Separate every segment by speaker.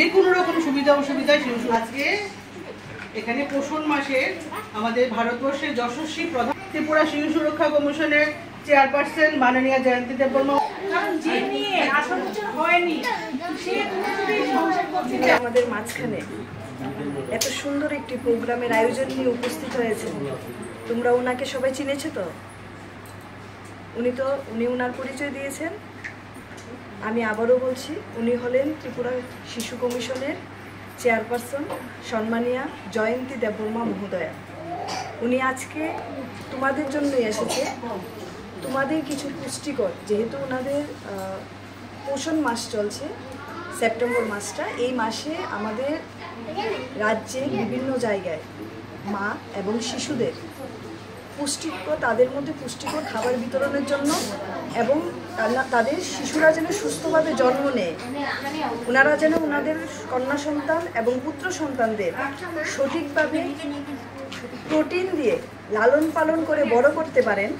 Speaker 1: যে কোনো রকম সুবিধা অসুবিধায় শিশু আজকে এখানে পোষণ মাসে আমাদের ভারতবর্ষের যশস্বী প্রধান ত্রিপুরা শিশু সুরক্ষা কমিশনের চেয়ারপারসন মাননীয় জয়ন্তী দেববর্মা।
Speaker 2: আমাদের মাঝখানে এত সুন্দর একটি প্রোগ্রামের আয়োজন নিয়ে উপস্থিত হয়েছে তোমরা ওনাকে সবাই চিনেছো তো? উনি তো, উনি ওনার পরিচয় দিয়েছেন। আমি আবারও বলছি, উনি হলেন ত্রিপুরা শিশু কমিশনের চেয়ারপারসন সম্মানিয়া জয়ন্তী দেববর্মা মহোদয়া। উনি আজকে তোমাদের জন্যই এসেছে। তোমাদের কিছু পুষ্টিকর, যেহেতু ওনাদের পোষণ মাস চলছে, সেপ্টেম্বর মাসটা, এই মাসে আমাদের রাজ্যে বিভিন্ন জায়গায় মা এবং শিশুদের পুষ্টিকর, তাদের মধ্যে পুষ্টিকর খাবার বিতরণের জন্য এবং তাদের শিশুরা যেন সুস্থভাবে জন্ম নেয়। ওনারা যেন ওনাদের কন্যা সন্তান এবং পুত্র সন্তানদের সঠিকভাবে প্রোটিন দিয়ে লালন পালন করে বড় করতে পারেন,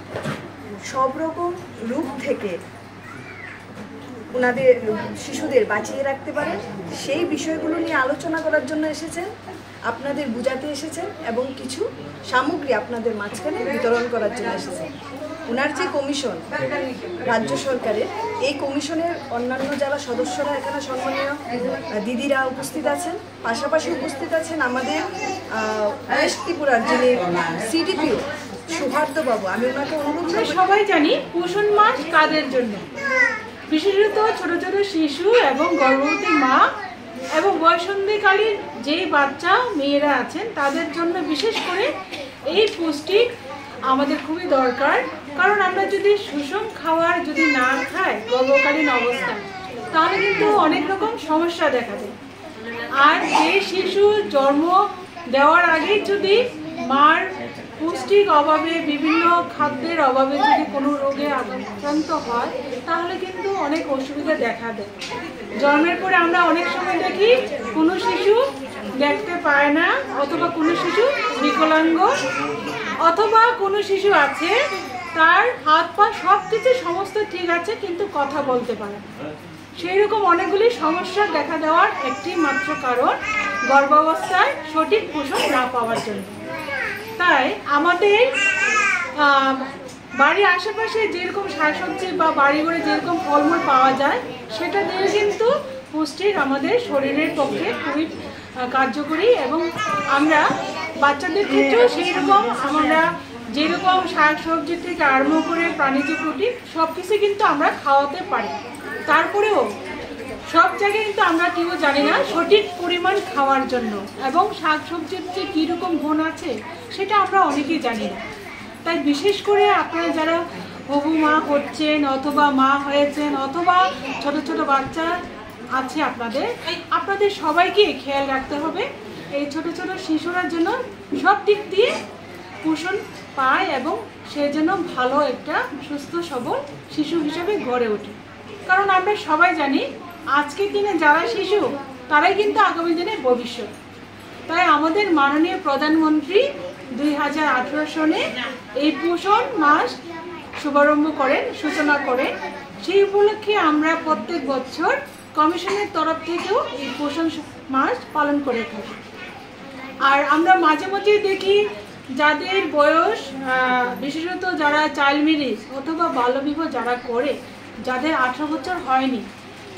Speaker 2: সব রকম রূপ থেকে ওনাদের শিশুদের বাঁচিয়ে রাখতে পারেন। সেই বিষয়গুলো নিয়ে আলোচনা করার জন্য এসেছেন। আপনাদের বুঝাতে এসেছেন এবং কিছু সামগ্রী আপনাদের মাঝখানে বিতরণ করার জন্য এসেছেন। ওনার যে কমিশন রাজ্য সরকারের এই কমিশনের অন্যান্য যারা সদস্যরা এখানে সম্মানীয় দিদিরা উপস্থিত আছেন পাশাপাশি উপস্থিত আছেন আমাদের ওয়েস্ট ত্রিপুরার যিনি সিডিপিও বাবু আমি ওনাকে অনুরোধ
Speaker 1: সবাই জানি পোষণ মাস কাদের জন্য? বিশেষত ছোট ছোট শিশু এবং গর্ভবতী মা এবং বয়সন্ধিকালীন যে বাচ্চা, মেয়েরা আছেন, তাদের জন্য বিশেষ করে এই পুষ্টি আমাদের খুবই দরকার। কারণ আমরা যদি সুষম খাওয়ার যদি না খাই গর্ভকালীন অবস্থায়, তাহলে কিন্তু অনেক রকম সমস্যা দেখা দেয়। আর যে শিশু জন্ম দেওয়ার আগে যদি মার পুষ্টির অভাবে, বিভিন্ন খাদ্যের অভাবে যদি কোনো রোগে আক্রান্ত হয়, তাহলে কিন্তু অনেক অসুবিধা দেখা দেয়। জন্মের পরে আমরা অনেক সময় দেখি কোনো শিশু দেখতে পায় না, অথবা কোনো শিশু বিকলাঙ্গ, অথবা কোনো শিশু আছে, তার হাত পা সব কিছু সমস্ত ঠিক আছে, কিন্তু কথা বলতে পারে সেই রকম অনেকগুলি সমস্যা দেখা দেওয়ার একটি মাত্র কারণ গর্ভাবস্থায় সঠিক পোষণ না পাওয়ার জন্য। তাই আমাদের বাড়ির আশেপাশে যেরকম শাকসবজি বা বাড়ি ঘরে যেরকম ফলমূল পাওয়া যায়, সেটা দিয়ে কিন্তু পুষ্টির আমাদের শরীরের পক্ষে খুবই কার্যকরী এবং আমরা বাচ্চাদের ক্ষেত্রেও সেই রকম আমরা যেরকম শাক সবজি থেকে আরম্ভ করে প্রাণীজ প্রোটিন সব কিছু কিন্তু আমরা খাওয়াতে পারি। তারপরেও সব জায়গায় কিন্তু আমরা কেউ জানি না সঠিক পরিমাণ খাওয়ার জন্য এবং শাক সবজির যে কীরকম গুণ আছে, সেটা আমরা অনেকেই জানি না। তাই বিশেষ করে আপনারা যারা হবু মা হচ্ছেন অথবা মা হয়েছেন অথবা ছোট ছোট বাচ্চা আছে আপনাদের আপনাদের সবাইকে খেয়াল রাখতে হবে। এই ছোট ছোট শিশুরা যেন সব দিক দিয়ে পোষণ পায় এবং সে যেন ভালো একটা সুস্থ সবল শিশু হিসেবে গড়ে ওঠে। কারণ আমরা সবাই জানি, আজকের দিনে যারা শিশু, তারাই কিন্তু আগামী দিনে ভবিষ্যৎ। তাই আমাদের মাননীয় প্রধানমন্ত্রী দুই হাজার আঠেরো সনে এই পোষণ মাস শুভারম্ভ করেন, সূচনা করেন। সেই উপলক্ষে আমরা প্রত্যেক বছর কমিশনের তরফ থেকেও এই পোষণ মাস পালন করে থাকি। আর আমরা মাঝে মাঝে দেখি যাদের বয়স বিশেষত যারা চাইল্ড ম্যারেজ অথবা বাল্যবিবাহ যারা করে, যাদের আঠারো বছর হয়নি,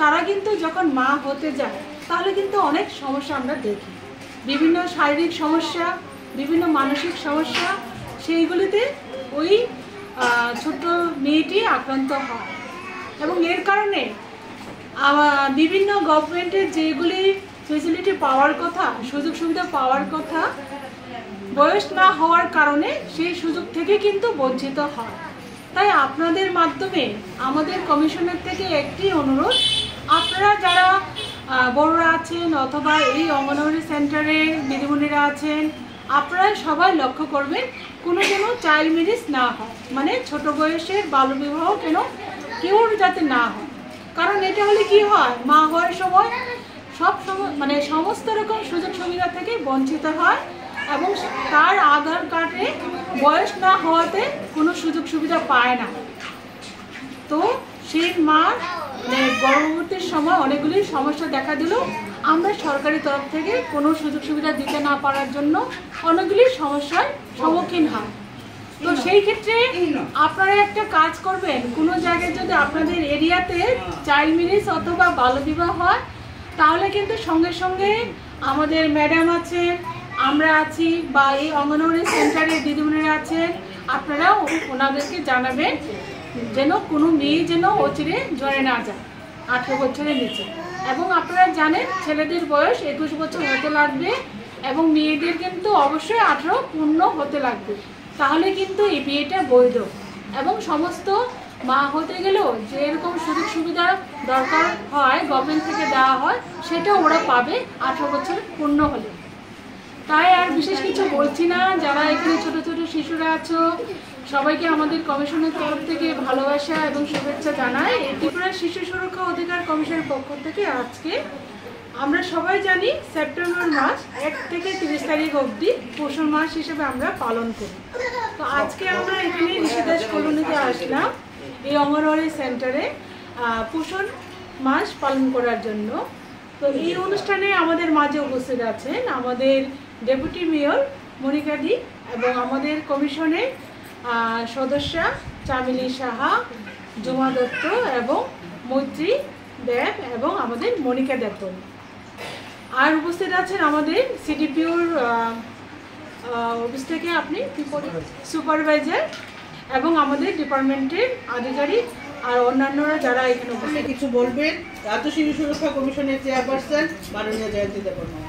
Speaker 1: তারা কিন্তু যখন মা হতে যায়, তাহলে কিন্তু অনেক সমস্যা আমরা দেখি। বিভিন্ন শারীরিক সমস্যা বিভিন্ন মানসিক সমস্যা, সেইগুলিতে ওই ছোট্ট মেয়েটি আক্রান্ত হয়। এবং এর কারণে বিভিন্ন গভর্নমেন্টের যেগুলি ফেসিলিটি পাওয়ার কথা, সুযোগ সুবিধা পাওয়ার কথা, বয়স না হওয়ার কারণে সেই সুযোগ থেকে কিন্তু বঞ্চিত হয়। তাই আপনাদের মাধ্যমে আমাদের কমিশনের থেকে একটি অনুরোধ, আপনারা যারা বড়রা আছেন অথবা এই অঙ্গনওয়াড়ি সেন্টারে দিদিমণিরা আছেন আপনারা সবাই লক্ষ্য করবেন, কোনো যেন চাইল্ড ম্যারেজ না হয়। মানে ছোট বয়সের বাল্যবিবাহ কেন কেউ যাতে না হয়। কারণ এটা হলে কি হয়? মা হওয়ার সময় সব সময় মানে সমস্ত রকম সুযোগ সুবিধা থেকে বঞ্চিত হয় এবং তার আধার কার্ডে বয়স না হওয়াতে কোনো সুযোগ সুবিধা পায় না। তো সেই মা মানে গর্ভবতীর সময় অনেকগুলি সমস্যা দেখা দিল। আমরা সরকারি তরফ থেকে কোনো সুযোগ সুবিধা দিতে না পারার জন্য অনেকগুলি সমস্যার সম্মুখীন হয় তো সেই ক্ষেত্রে আপনারা একটা কাজ করবেন, কোনো জায়গায় যদি আপনাদের এরিয়াতে চাইল্ড ম্যারেজ অথবা বাল্যবিবাহ হয়, তাহলে কিন্তু সঙ্গে সঙ্গে আমাদের ম্যাডাম আছেন আমরা আছি বা এই অঙ্গনওয়াড়ি সেন্টারে দিদিমণিরা আছেন আপনারা ওনাদেরকে জানাবেন যেন কোনো মেয়ে যেন অচিরে জয়ে না যায়। আঠেরো বছরের নিচে। এবং আপনারা জানেন, ছেলেদের বয়স একুশ বছর হতে লাগবে এবং মেয়েদের কিন্তু অবশ্যই আঠেরো পূর্ণ হতে লাগবে। তাহলে কিন্তু এই বিয়েটা বৈধ। এবং সমস্ত মা হতে গেলেও যে এরকম সুযোগ সুবিধা দরকার হয় গভর্নমেন্ট থেকে দেওয়া হয়, সেটা ওরা পাবে আঠেরো বছর পূর্ণ হলে। তাই আর বিশেষ কিছু বলছি না, যারা এখানে ছোট ছোট শিশুরা আছো সবাইকে আমাদের কমিশনের তরফ থেকে ভালোবাসা এবং শুভেচ্ছা এই ত্রিপুরা শিশু সুরক্ষা অধিকার কমিশনের পক্ষ থেকে আজকে আমরা সবাই জানি সেপ্টেম্বর মাস এক থেকে তিরিশ তারিখ অবধি পোষণ মাস হিসেবে আমরা পালন করি। তো আজকে আমরা এখানে ঋষিদাস কলোনিতে আসলাম, এই অঙ্গনওয়াড়ি সেন্টারে পোষণ মাস পালন করার জন্য। তো এই অনুষ্ঠানে আমাদের মাঝে উপস্থিত আছেন আমাদের ডেপুটি মেয়র মনিকা দি এবং আমাদের কমিশনের সদস্যা চামিলি সাহা জুমা দত্ত এবং মৈত্রী দেব এবং আমাদের মনিকা দেবন আর উপস্থিত আছেন আমাদের সিডিপিওর অফিস থেকে আপনি সুপারভাইজার এবং আমাদের ডিপার্টমেন্টের আধিকারিক আর অন্যান্যরা যারা এখানে উপস্থিত
Speaker 3: কিছু বলবেন রাজ্য শিশু সুরক্ষা কমিশনের চেয়ারপারসন মাননীয় জয়ন্তী দেববর্মা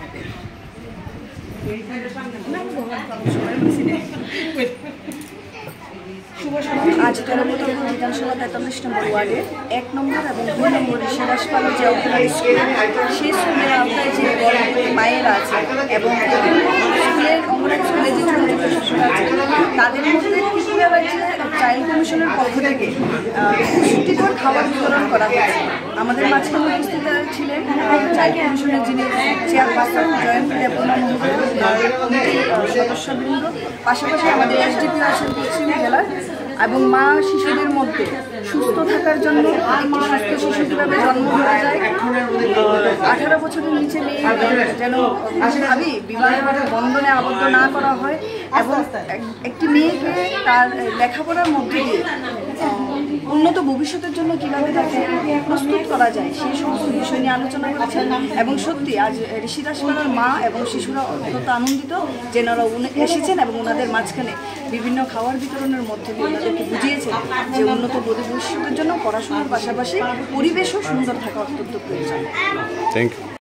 Speaker 2: আজ তেরো নম্বর বিধানসভা তেতাল্লিশ নম্বর ওয়ার্ডে এক নম্বর এবং দুই নম্বর ঋষিদাসপালা যে অপরাধ স্কুল। সেই স্কুলের আওতায় যে মায়েরা আছে এবং তাদের মধ্যে ত্রিপুরা রাজ্যে চাইল্ড কমিশনের পক্ষ থেকে পুষ্টিকর খাবার বিতরণ করা হয়েছে। আমাদের মাঝখানে উপস্থিত ছিলেন চাইল্ড কমিশনের যিনি চেয়ারপারসন জয়ন্তী সদস্যবৃন্দ, পাশাপাশি আমাদের এসডিপি আছেন পশ্চিম জেলার এবং মা শিশুদের মধ্যে সুস্থ থাকার জন্য একটি সুস্থ শিশু কীভাবে জন্ম দেওয়া যায়। আঠারো বছরের নিচে মেয়ে যেন ভাবি, বিবাহের বন্ধনে আবদ্ধ না করা হয়। এবং একটি মেয়েকে তার লেখাপড়ার মধ্যে দিয়ে উন্নত ভবিষ্যতের জন্য কীভাবে তাকে প্রস্তুত করা যায়, সেই সমস্ত বিষয় নিয়ে আলোচনা করেছেন। এবং সত্যি, আজ ঋষিদাসপাড়ার মা এবং শিশুরা অত্যন্ত আনন্দিত যে ওনারা এসেছেন এবং ওনাদের মাঝখানে বিভিন্ন খাওয়ার বিতরণের মধ্যে দিয়ে ওনাদেরকে বুঝিয়েছেন যে উন্নত ভবিষ্যতের জন্য পড়াশোনার পাশাপাশি পরিবেশও সুন্দর থাকা অত্যন্ত প্রয়োজন।
Speaker 4: Thank you